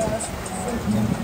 Yeah, yeah.